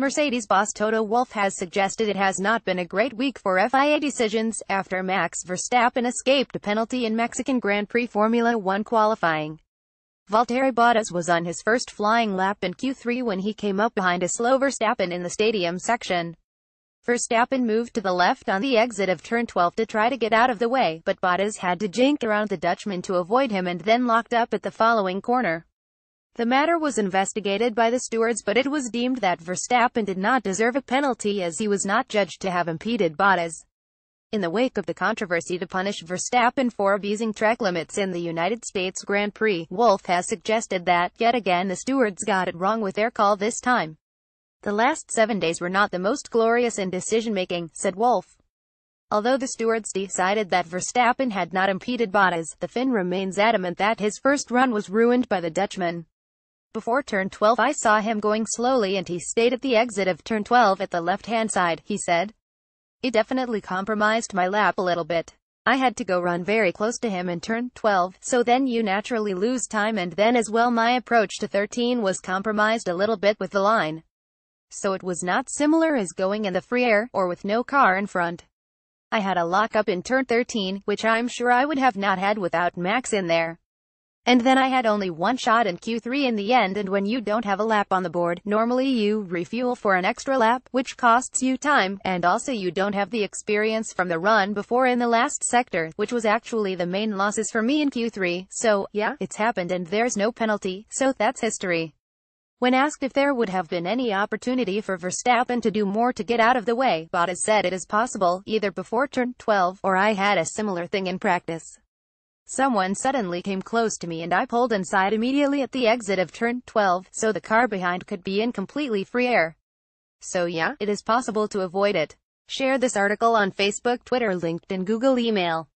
Mercedes boss Toto Wolff has suggested it has not been a great week for FIA decisions, after Max Verstappen escaped a penalty in Mexican Grand Prix Formula One qualifying. Valtteri Bottas was on his first flying lap in Q3 when he came up behind a slow Verstappen in the stadium section. Verstappen moved to the left on the exit of turn 12 to try to get out of the way, but Bottas had to jink around the Dutchman to avoid him and then locked up at the following corner. The matter was investigated by the stewards but it was deemed that Verstappen did not deserve a penalty as he was not judged to have impeded Bottas. In the wake of the controversy to punish Verstappen for abusing track limits in the United States Grand Prix, Wolff has suggested that, yet again the stewards got it wrong with their call this time. The last seven days were not the most glorious in decision-making, said Wolff. Although the stewards decided that Verstappen had not impeded Bottas, the Finn remains adamant that his first run was ruined by the Dutchman. Before turn 12 I saw him going slowly and he stayed at the exit of turn 12 at the left-hand side, he said. It definitely compromised my lap a little bit. I had to go run very close to him in turn 12, so then you naturally lose time and then as well my approach to 13 was compromised a little bit with the line. So it was not similar as going in the free air, or with no car in front. I had a lock-up in turn 13, which I'm sure I would have not had without Max in there. And then I had only one shot in Q3 in the end and when you don't have a lap on the board, normally you refuel for an extra lap, which costs you time, and also you don't have the experience from the run before in the last sector, which was actually the main losses for me in Q3, so, yeah, it's happened and there's no penalty, so that's history. When asked if there would have been any opportunity for Verstappen to do more to get out of the way, Bottas said it is possible, either before turn 12, or I had a similar thing in practice. Someone suddenly came close to me and I pulled inside immediately at the exit of turn 12, so the car behind could be in completely free air. So yeah, it is possible to avoid it. Share this article on Facebook, Twitter, LinkedIn, Google email.